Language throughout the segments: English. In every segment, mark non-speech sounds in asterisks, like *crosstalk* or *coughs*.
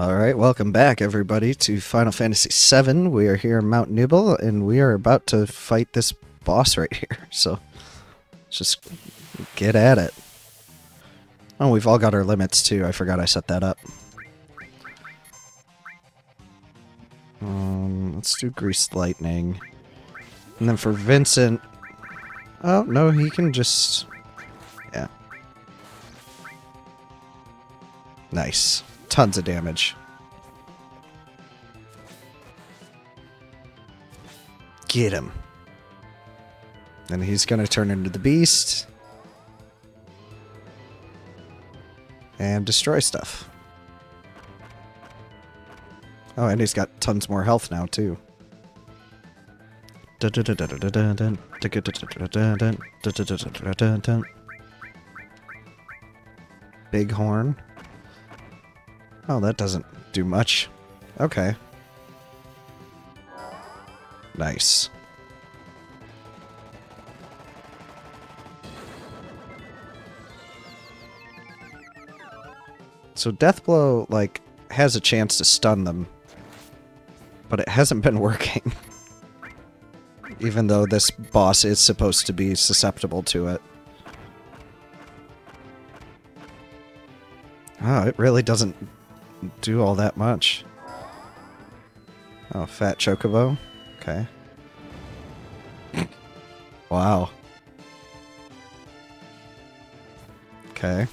All right, welcome back, everybody, to Final Fantasy VII. We are here in Mount Nibel, and we are about to fight this boss right *laughs* here. So, just get at it. Oh, we've all got our limits too. I forgot I set that up. Um, let's do Greased Lightning, and then for Vincent. Oh no, he can just. Yeah. Nice. Tons of damage. Get him. And he's gonna turn into the beast. And destroy stuff. Oh, and he's got tons more health now, too. Big horn. Oh, that doesn't do much. Okay. Nice. So Deathblow, like, has a chance to stun them, but it hasn't been *laughs* working. Even though this boss is supposed to be susceptible to it. Oh, it really doesn't do all that much. Oh, fat chocobo. Okay. wow. Okay.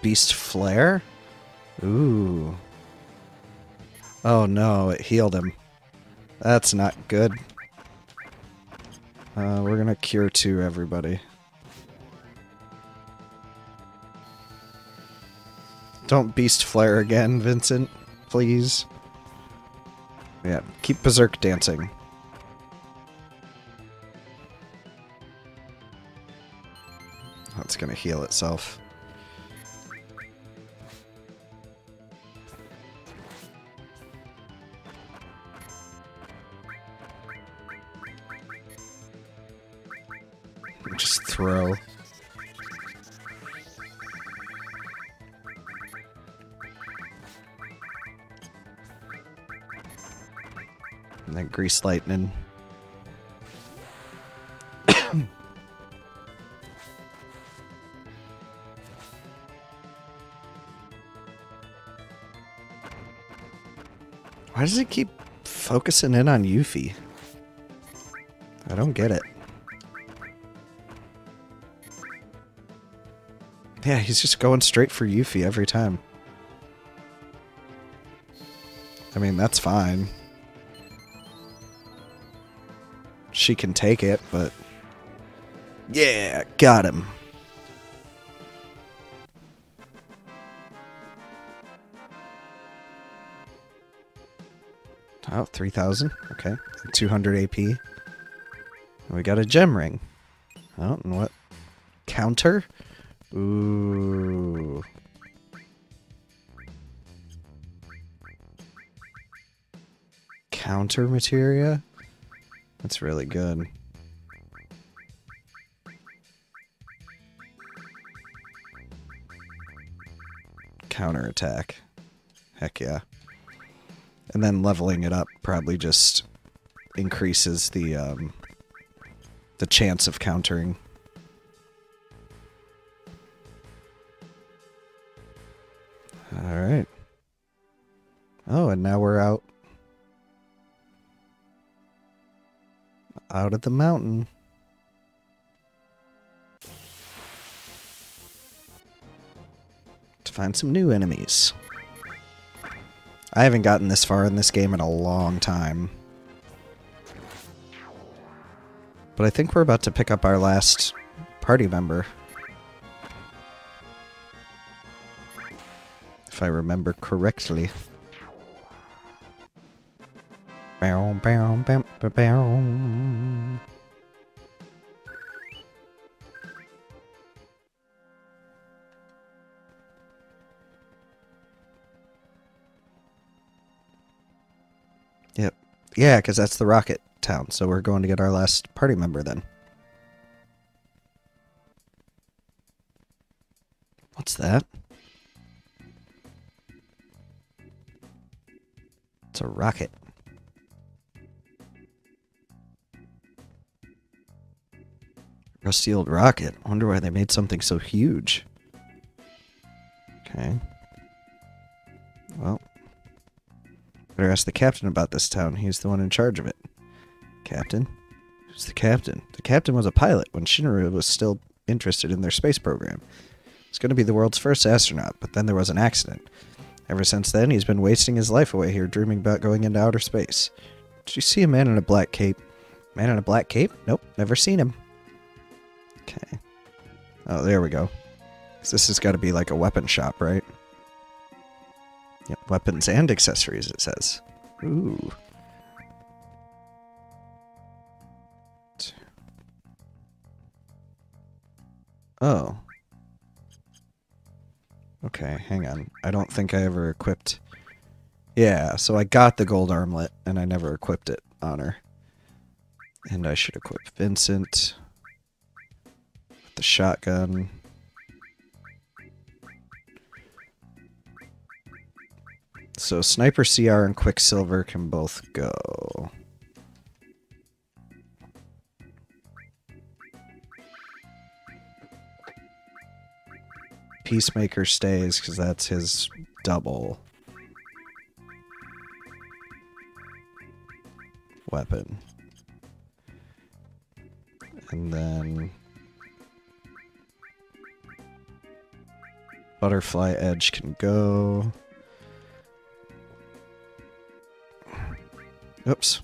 Beast Flare? Ooh. Oh no, it healed him. That's not good. Uh, we're gonna cure two, everybody. Don't Beast Flare again, Vincent. Please. Yeah, keep Berserk dancing. That's gonna heal itself. And then grease lightning. Why does it keep focusing in on Yuffie? I don't get it. Yeah, he's just going straight for Yuffie every time. I mean, that's fine. She can take it, but... Yeah, got him. Oh, 3,000. Okay. 200 AP. We got a gem ring. Oh, and what? Counter? Ooh. Counter materia? That's really good. Counter attack. Heck yeah. And then leveling it up probably just increases the um, the chance of countering. All right. Oh, and now we're out out of the mountain. To find some new enemies. I haven't gotten this far in this game in a long time. But I think we're about to pick up our last party member. If I remember correctly. Yep. Yeah, because that's the rocket town, so we're going to get our last party member then. What's that? It's a rocket. Rusty old rocket. Wonder why they made something so huge. Okay. Well, better ask the captain about this town. He's the one in charge of it. Captain? Who's the captain? The captain was a pilot when Shinra was still interested in their space program. He's going to be the world's first astronaut, but then there was an accident. Ever since then, he's been wasting his life away here dreaming about going into outer space. Did you see a man in a black cape? Man in a black cape? Nope, never seen him. Okay. Oh, there we go. This has got to be like a weapon shop, right? Yep, weapons and accessories, it says. Ooh. Oh. Okay, hang on. I don't think I ever equipped... Yeah, so I got the gold armlet, and I never equipped it on her. And I should equip Vincent the shotgun. So Sniper CR and Quicksilver can both go. Peacemaker stays because that's his double weapon. And then Butterfly Edge can go. Oops.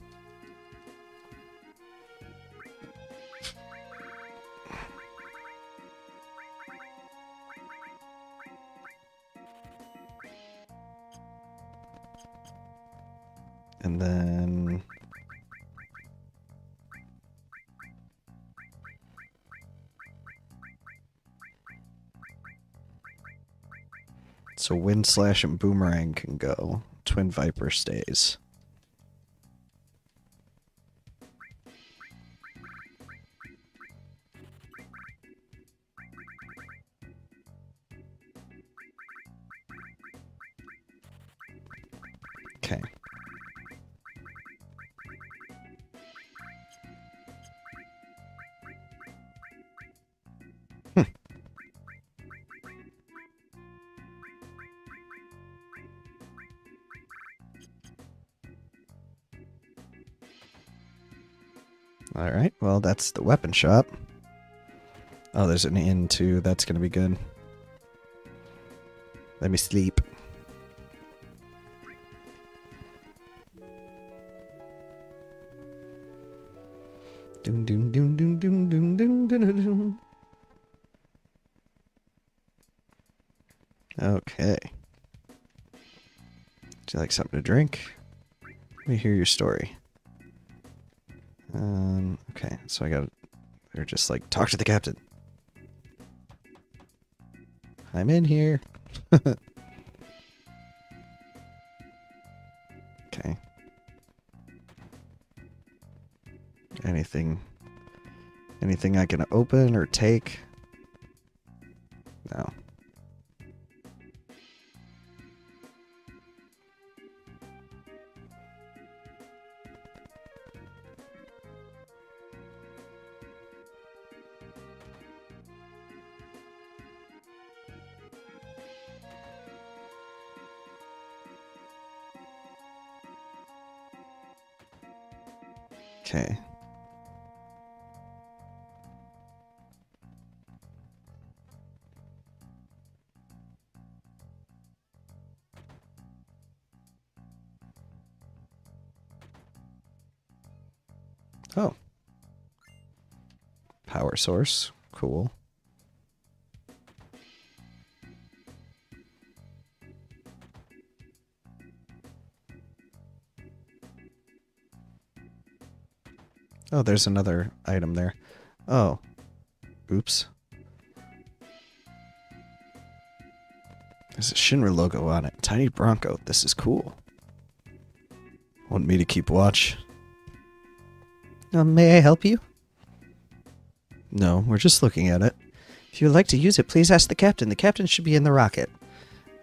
And then... So Wind Slash and Boomerang can go. Twin Viper stays. All right. Well, that's the weapon shop. Oh, there's an inn too. That's to be good. Let me sleep. Doom doom doom doom doom doom doom doom doom. Okay. Would you like something to drink? Let me hear your story. So I got They're just like, talk to the captain. I'm in here. *laughs* okay. Anything anything I can open or take? No. Source. Cool. Oh, there's another item there. Oh. Oops. There's a Shinra logo on it. Tiny Bronco. This is cool. Want me to keep watch? Um, may I help you? No, we're just looking at it. If you would like to use it, please ask the captain. The captain should be in the rocket.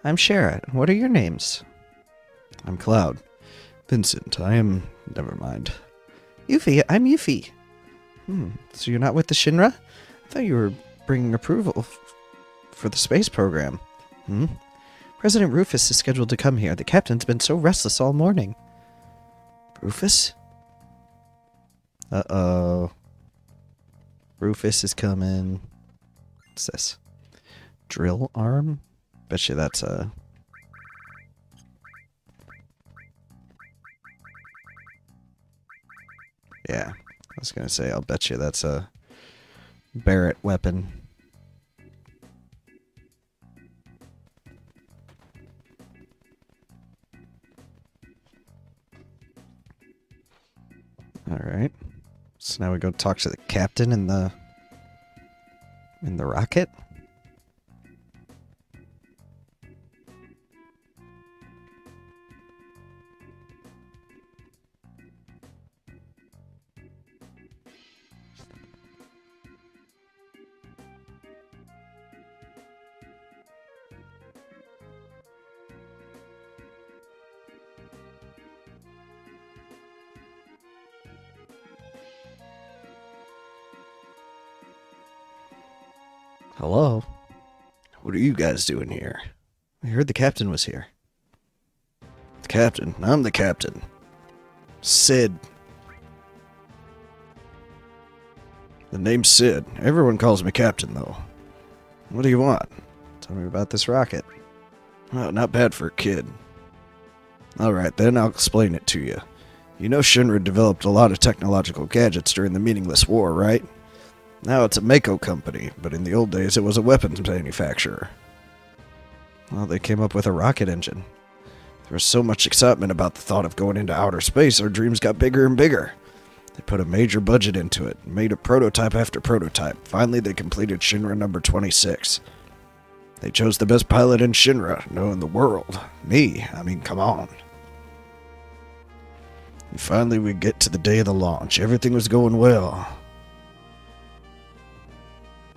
I'm Shera. What are your names? I'm Cloud. Vincent, I am. Never mind. Yuffie, I'm Yuffie. Hmm, so you're not with the Shinra? I thought you were bringing approval for the space program. Hmm? President Rufus is scheduled to come here. The captain's been so restless all morning. Rufus? Uh oh. Rufus is coming. What's this? Drill arm? Bet you that's a. Yeah, I was gonna say, I'll bet you that's a Barret weapon. Alright. So now we go talk to the captain in the in the rocket. Hello? What are you guys doing here? I heard the captain was here. The captain? I'm the captain. Cid. The name's Cid. Everyone calls me captain, though. What do you want? Tell me about this rocket. Oh, not bad for a kid. Alright, then I'll explain it to you. You know Shinra developed a lot of technological gadgets during the meaningless war, right? Now it's a Mako company, but in the old days it was a weapons manufacturer. Well, they came up with a rocket engine. There was so much excitement about the thought of going into outer space, our dreams got bigger and bigger. They put a major budget into it, made a prototype after prototype. Finally, they completed Shinra number 26. They chose the best pilot in Shinra, no, in the world. Me, I mean, come on. And finally, we get to the day of the launch. Everything was going well.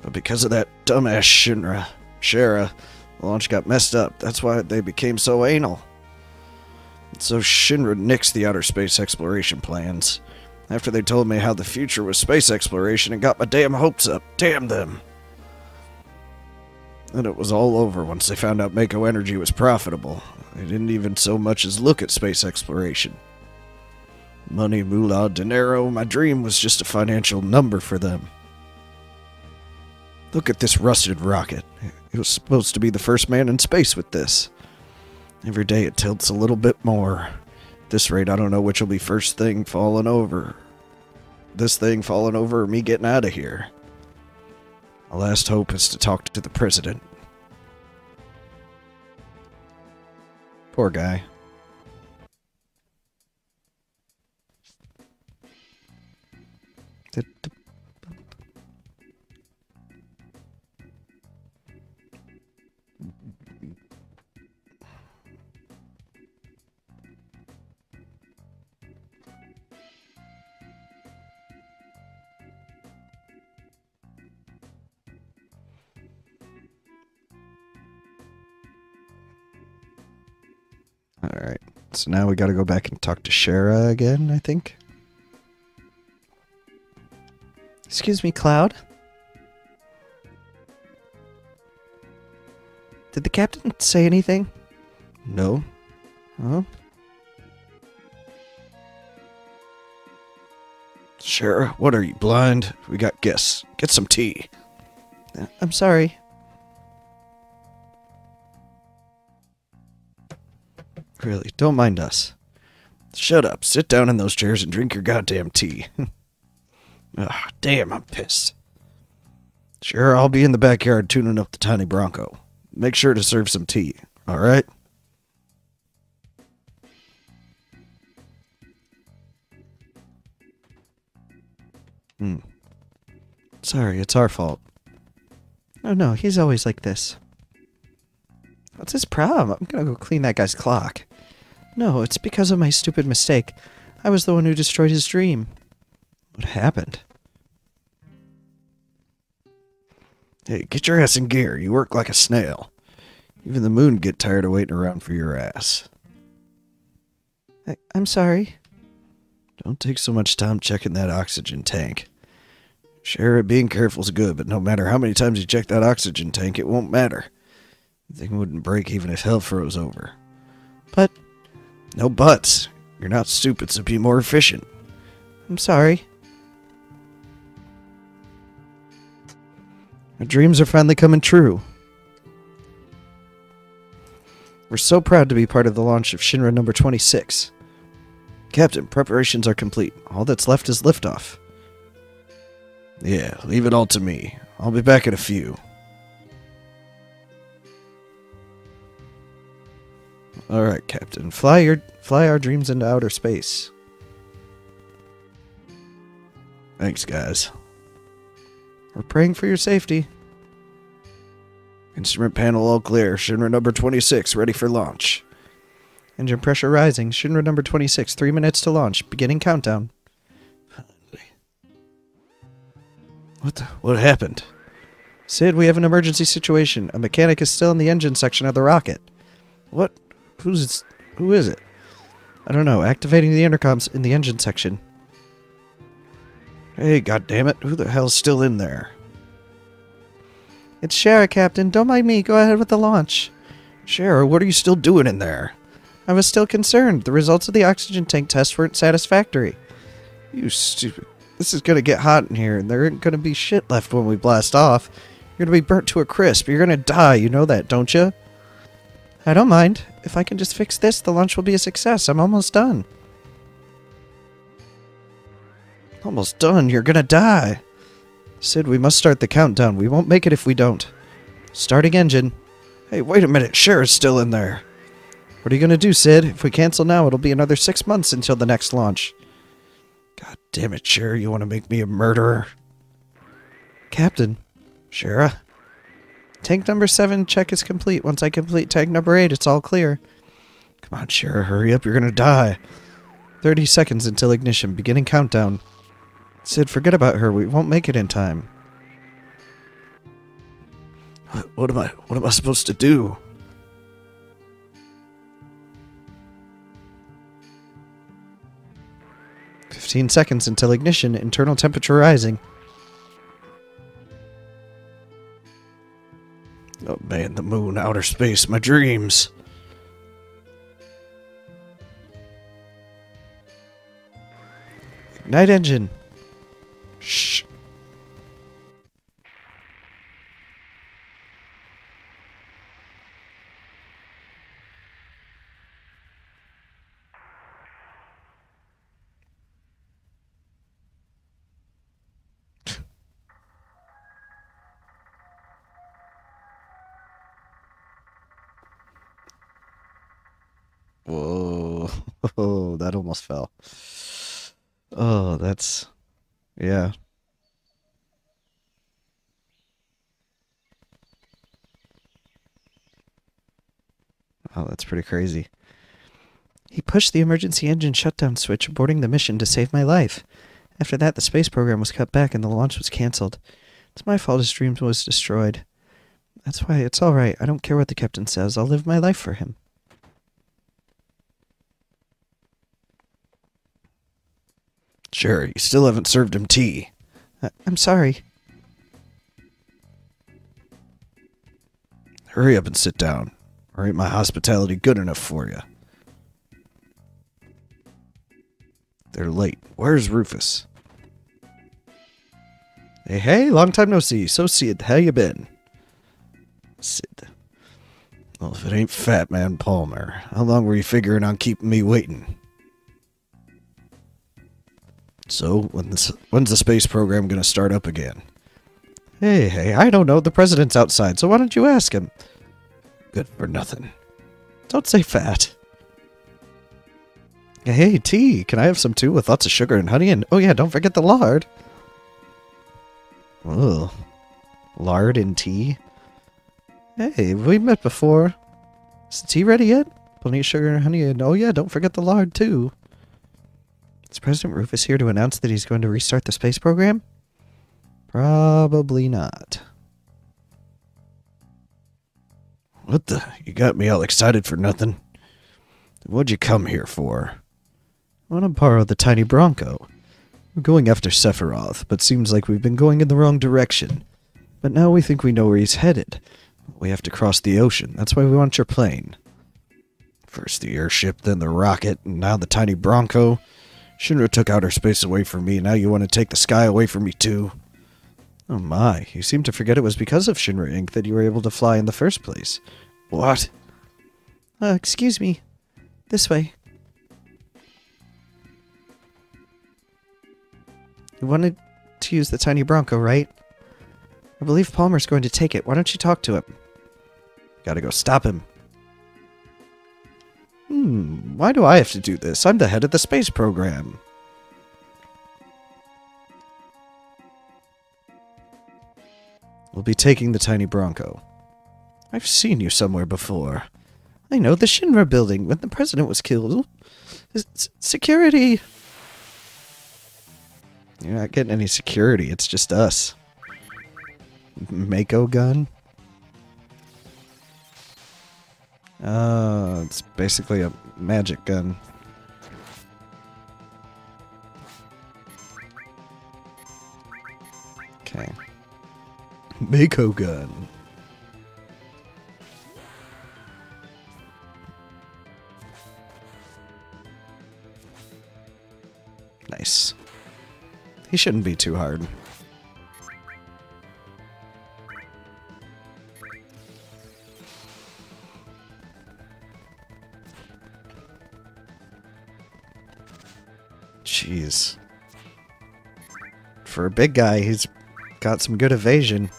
But because of that dumbass Shinra, Shera, the launch got messed up. That's why they became so anal. And so Shinra nixed the outer space exploration plans. After they told me how the future was space exploration and got my damn hopes up. Damn them. And it was all over once they found out Mako Energy was profitable. They didn't even so much as look at space exploration. Money, moolah, dinero, my dream was just a financial number for them. Look at this rusted rocket. It was supposed to be the first man in space with this. Every day it tilts a little bit more. At this rate, I don't know which will be first thing falling over. This thing falling over or me getting out of here. My last hope is to talk to the president. Poor guy. Alright. So now we gotta go back and talk to Shera again, I think. Excuse me, Cloud. Did the captain say anything? No. Huh? Shera, what are you, blind? We got guests. Get some tea. Uh, I'm sorry. Really, don't mind us. Shut up, sit down in those chairs and drink your goddamn tea. Ugh, *laughs* damn, I'm pissed. Sure, I'll be in the backyard tuning up the tiny Bronco. Make sure to serve some tea, alright? Hmm. Sorry, it's our fault. Oh no, he's always like this. What's his problem? I'm gonna go clean that guy's clock. No, it's because of my stupid mistake. I was the one who destroyed his dream. What happened? Hey, get your ass in gear. You work like a snail. Even the moon get tired of waiting around for your ass. I- I'm sorry. Don't take so much time checking that oxygen tank. Sure, being careful's good, but no matter how many times you check that oxygen tank, it won't matter. The thing wouldn't break even if hell froze over. But. No buts. You're not stupid, so be more efficient. I'm sorry. Our dreams are finally coming true. We're so proud to be part of the launch of Shinra number 26. Captain, preparations are complete. All that's left is liftoff. Yeah, leave it all to me. I'll be back in a few. All right, Captain. Fly your fly our dreams into outer space. Thanks, guys. We're praying for your safety. Instrument panel all clear. Shinra number 26 ready for launch. Engine pressure rising. Shinra number 26, three minutes to launch. Beginning countdown. What the, what happened? Cid, we have an emergency situation. A mechanic is still in the engine section of the rocket. What? Who's who is it? I don't know. Activating the intercoms in the engine section. Hey, goddammit, who the hell's still in there? It's Shera, Captain. Don't mind me. Go ahead with the launch. Shera, what are you still doing in there? I was still concerned. The results of the oxygen tank test weren't satisfactory. You stupid. This is gonna get hot in here, and there ain't gonna be shit left when we blast off. You're gonna be burnt to a crisp. You're gonna die. You know that, don't you? I don't mind. If I can just fix this, the launch will be a success. I'm almost done. Almost done. You're gonna die. Cid, we must start the countdown. We won't make it if we don't. Starting engine. Hey, wait a minute. Shera's still in there. What are you gonna do, Cid? If we cancel now, it'll be another six months until the next launch. God damn it, Shera. You want to make me a murderer? Captain. Shera. Tank number seven check is complete. Once I complete tank number eight, it's all clear. Come on, Shera, hurry up. You're gonna die. 30 seconds until ignition. Beginning countdown. Cid, forget about her. We won't make it in time. What, what am I what am I supposed to do? Fifteen seconds until ignition, internal temperature rising. Moon, outer space, my dreams. Ignite engine. Almost fell. Oh, that's. Yeah. Oh, that's pretty crazy. He pushed the emergency engine shutdown switch aborting the mission to save my life. After that, the space program was cut back and the launch was cancelled. It's my fault his dream was destroyed. That's why it's all right. I don't care what the captain says. I'll live my life for him. Sure, you still haven't served him tea. I- I'm sorry. Hurry up and sit down. Or ain't my hospitality good enough for you? They're late. Where's Rufus? Hey, hey, long time no see. So, Cid, how you been? Cid. Well, if it ain't Fat Man Palmer, how long were you figuring on keeping me waiting? So, when this, when's the space program gonna start up again? Hey, hey, I don't know. The president's outside, so why don't you ask him? Good for nothing. Don't say fat. Hey, tea. Can I have some too with lots of sugar and honey? And oh yeah, don't forget the lard. Ugh. Lard and tea? Hey, we met before? Is the tea ready yet? Plenty of sugar and honey and oh yeah, don't forget the lard too. Is President Rufus here to announce that he's going to restart the space program? Probably not. What the? You got me all excited for nothing. What'd you come here for? I want to borrow the tiny Bronco. We're going after Sephiroth, but seems like we've been going in the wrong direction. But now we think we know where he's headed. We have to cross the ocean. That's why we want your plane. First the airship, then the rocket, and now the tiny Bronco. Shinra took outer space away from me, now you want to take the sky away from me too. Oh my, you seem to forget it was because of Shinra Inc. that you were able to fly in the first place. What? Uh, excuse me. This way. You wanted to use the tiny Bronco, right? I believe Palmer's going to take it. Why don't you talk to him? Gotta go stop him. Hmm, why do I have to do this? I'm the head of the space program. We'll be taking the tiny Bronco. I've seen you somewhere before. I know the Shinra building when the president was killed. S- security! You're not getting any security, it's just us. Mako gun? Uh, it's basically a magic gun. Okay. Mako gun. Nice. He shouldn't be too hard. Jeez. For a big guy, he's got some good evasion.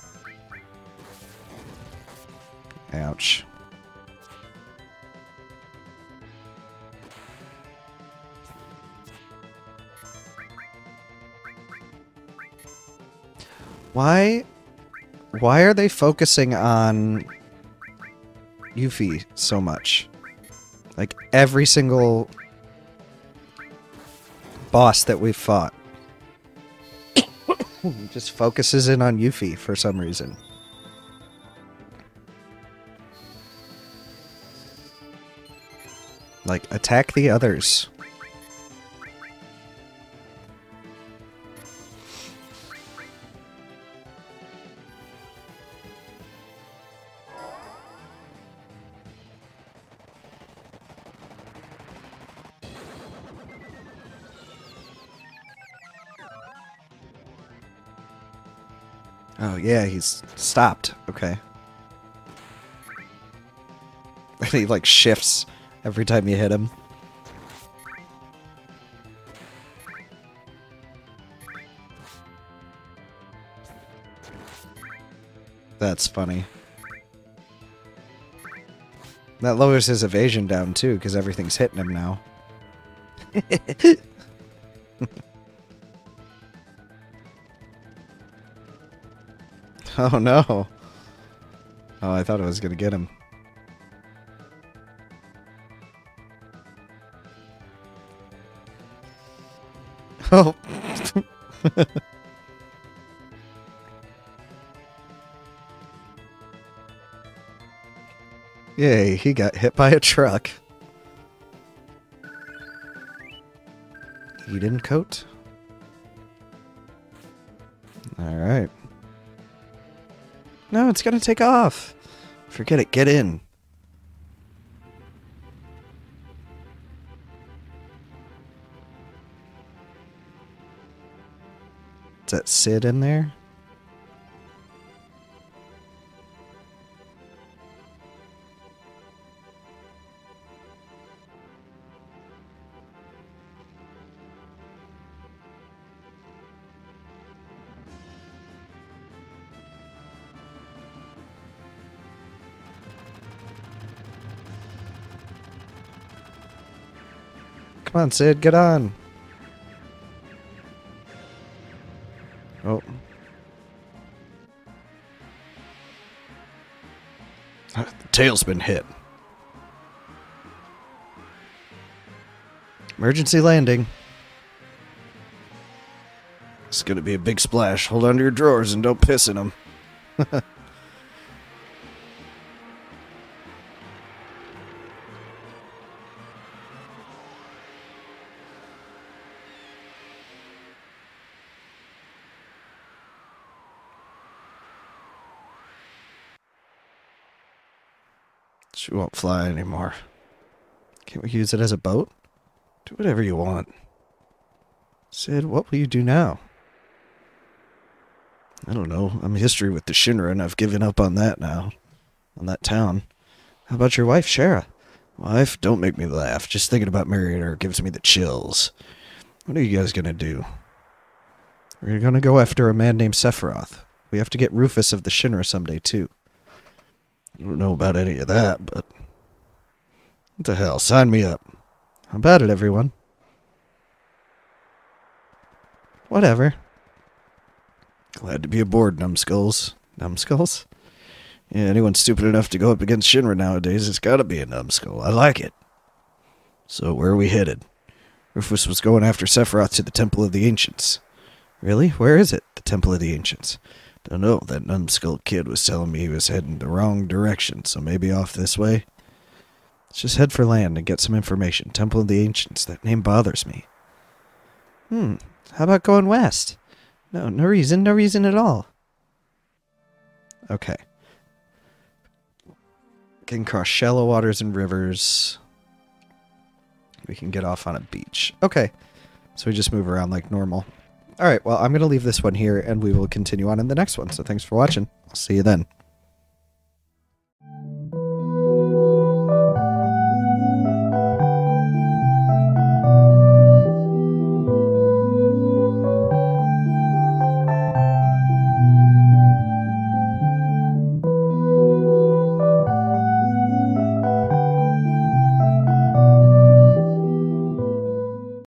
Ouch. Why why are they focusing on Yuffie so much? Like every single boss that we've fought *coughs* just focuses in on Yuffie for some reason. Like attack the others. Oh, yeah, he's stopped. Okay. *laughs* he, like, shifts every time you hit him. That's funny. That lowers his evasion down, too, because everything's hitting him now. *laughs* *laughs* Oh no. Oh, I thought I was gonna get him. *laughs* Oh. *laughs* Yay, he got hit by a truck. Edincoat? No, it's gonna take off. Forget it. Get in. Is that Cid in there? Come on, Cid, get on. Oh. The tail's been hit. Emergency landing. It's gonna be a big splash. Hold on to your drawers and don't piss in them. *laughs* fly anymore. Can't we use it as a boat? Do whatever you want. Cid, what will you do now? I don't know. I'm history with the Shinra, and I've given up on that now. On that town. How about your wife, Shera? Wife, don't make me laugh. Just thinking about marrying her gives me the chills. What are you guys gonna do? We're gonna go after a man named Sephiroth. We have to get Rufus of the Shinra someday, too. I don't know about any of that, but. What the hell? Sign me up. How about it, everyone? Whatever. Glad to be aboard, numbskulls. Numbskulls? Yeah, anyone stupid enough to go up against Shinra nowadays, it's gotta be a numbskull. I like it. So, where are we headed? Rufus was going after Sephiroth to the Temple of the Ancients. Really? Where is it? The Temple of the Ancients. Don't know. That numbskull kid was telling me he was heading the wrong direction, so maybe off this way? Let's just head for land and get some information. Temple of the Ancients. That name bothers me. Hmm. How about going west? No, no reason. No reason at all. Okay. Can cross shallow waters and rivers. We can get off on a beach. Okay. So we just move around like normal. All right, well, I'm going to leave this one here and we will continue on in the next one. So thanks for watching. I'll see you then.